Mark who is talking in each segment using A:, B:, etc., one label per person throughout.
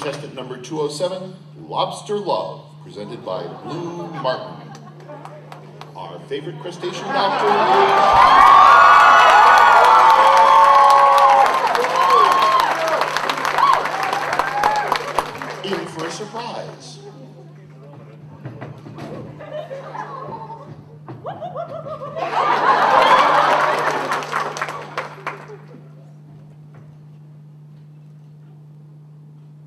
A: 207, Lobster Love, presented by Blue Martin. Our favorite crustacean doctor in for a surprise.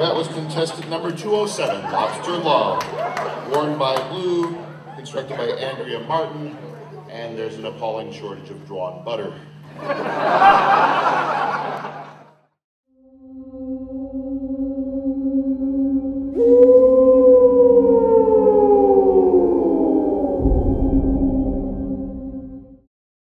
A: That was contestant number 207, Lobster Love, worn by Blue, constructed by Andrea Martin, and there's an appalling shortage of drawn butter.